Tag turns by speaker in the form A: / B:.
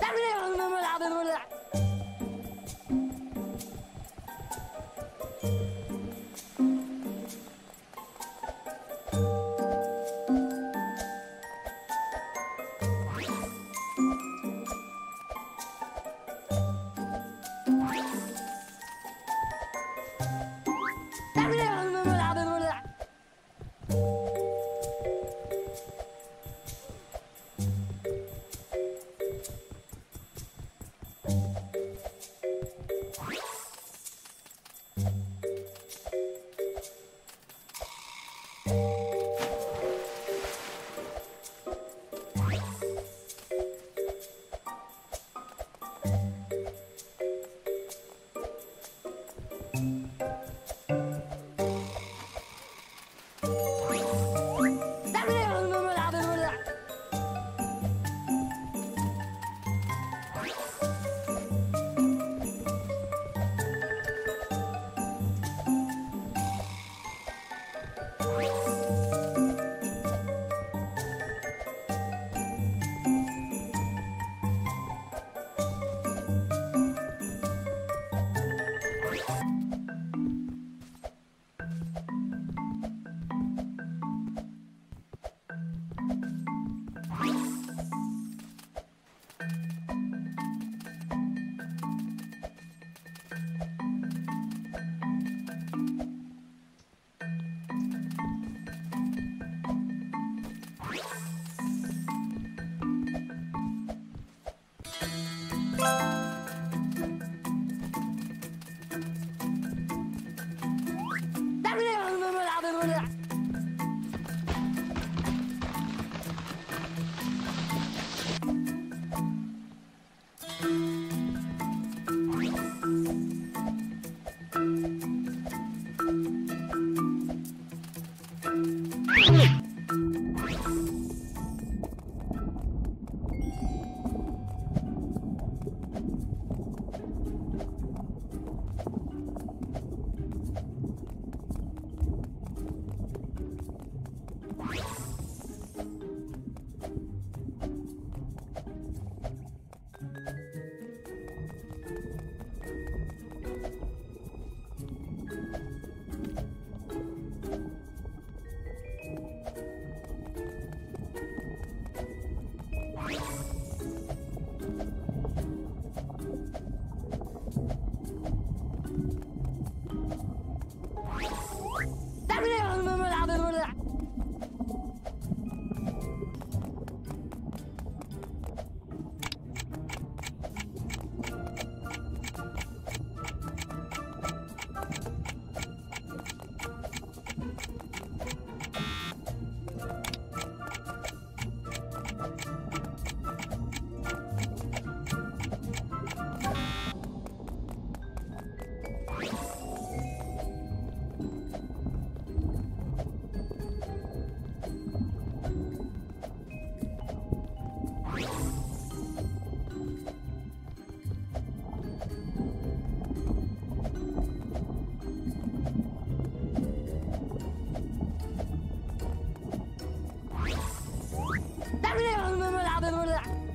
A: تعمل إيه Bye. 对啊